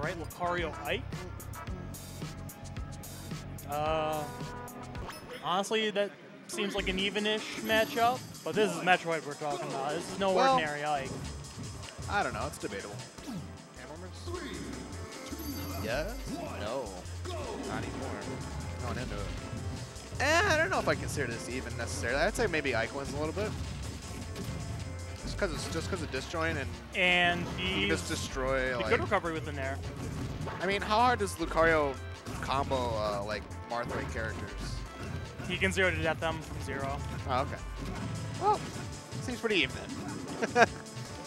Alright, Lucario Ike. Uh, honestly, that seems like an even-ish matchup, but this is Metroid we're talking about. This is no Well- ordinary Ike. I don't know. It's debatable. Yes? No. Not anymore. Going into it. Eh, I don't know if I consider this even necessarily. I'd say maybe Ike wins a little bit. Just because it's just because of disjoint and And you just destroy a like. good recovery within there. I mean, how hard does Lucario combo uh, like Marthway characters? He can zero to death them from zero. Oh, okay. Well, seems pretty even then.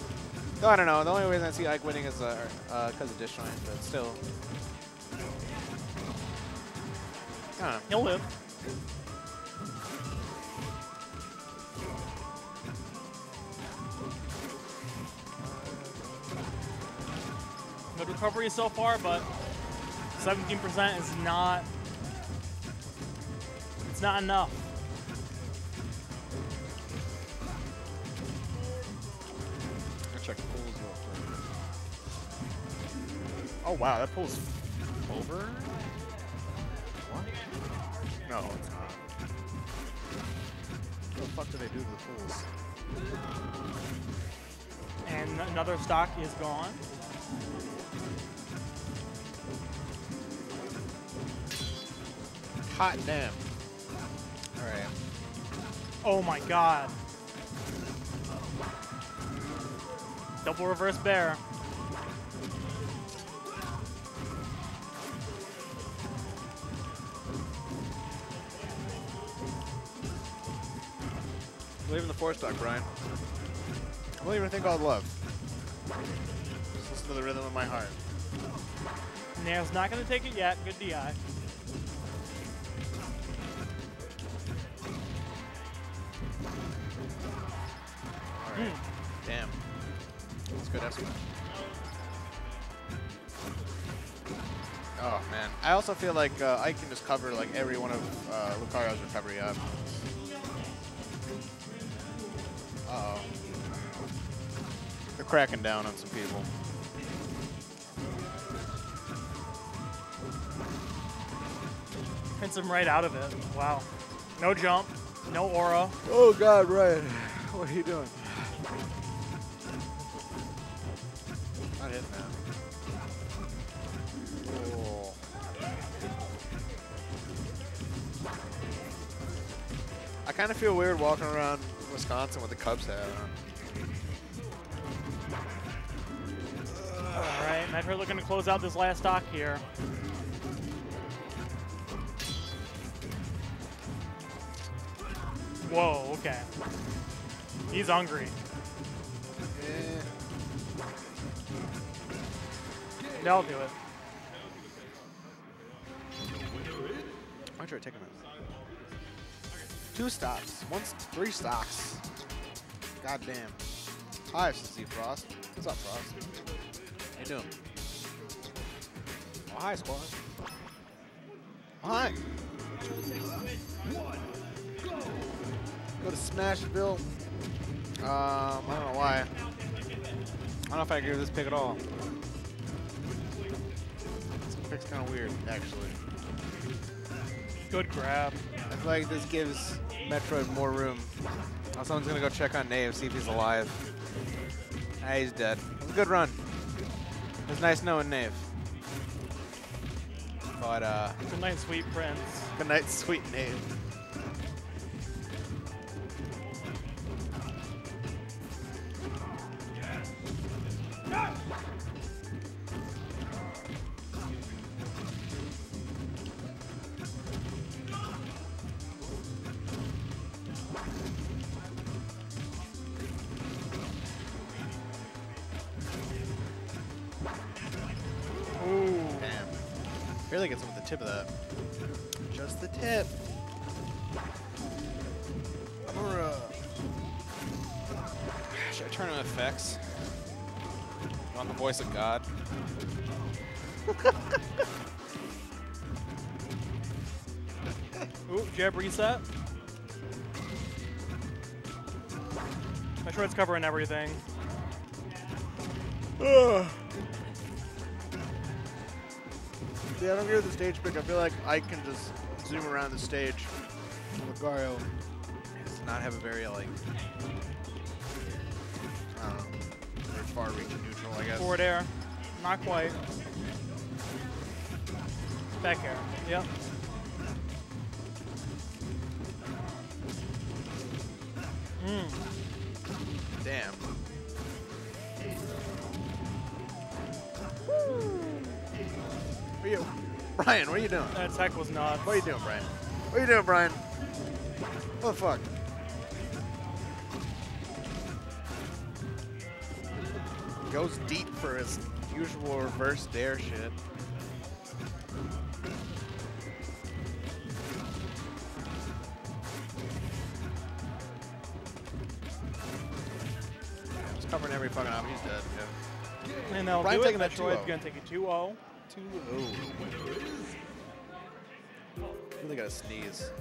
no, I don't know. The only reason I see Ike winning is because uh, uh of disjoint, but still. I don't know. He'll live. Good recovery so far, but 17% is not. It's not enough. Check real quick. Oh wow, that pulls over? What? No, it's not. What the fuck do they do to the pools? And another stock is gone. Hot damn. Alright. Oh my god. Double reverse bair. Believe in the four stock, Brian. I believe in a thing called love. Just listen to the rhythm of my heart. Nair's not going to take it yet. Good DI. That's good. Oh man. I also feel like uh, I can just cover like every one of uh, Lucario's recovery up. Uh oh. They're cracking down on some people. Prints him right out of it. Wow. No jump. No aura. Oh god, Ryan. What are you doing? Not hitting that. Oh. I kind of feel weird walking around Wisconsin with the Cubs hat on. All right. Metroid looking to close out this last stock here. Whoa. Okay. He's hungry. Eh. They'll do it. Why try to take him out? Two stocks. One, three stocks. God damn. Hi, Steve Frost. What's up, Frost? How you doing? Oh, hi, squad. Oh, hi. Go to Smashville. Um, I don't know why. I don't know if I agree with this pick at all. Pick's kind of weird, actually. Good grab. I feel like this gives Metroid more room. Oh, someone's gonna go check on Nave, see if he's alive. Ah, he's dead. It was a good run. It was nice knowing Nave. But, uh, Good night, sweet prince. good night, sweet Nave. Barely gets him with the tip of that. Just the tip. Hurrah. Should I turn on effects? You want the voice of God? Ooh, jab reset. Metroid's covering everything. See, I don't get the stage pick. I feel like I can just zoom around the stage. Lucario does not have a very, like, I don't know, very far-reaching neutral, I guess. Forward air. Not quite. Back air. Yep. Mm. Damn. Brian? What are you doing? That attack was nuts. What are you doing, Brian? What are you doing, Brian? What the fuck? Goes deep for his usual reverse dare shit. He's covering every fucking op. He's dead. Yeah. And they'll Brian do it. taking that Metroid's 2-0. going to take a 2-0. Two. Oh. Really gotta sneeze.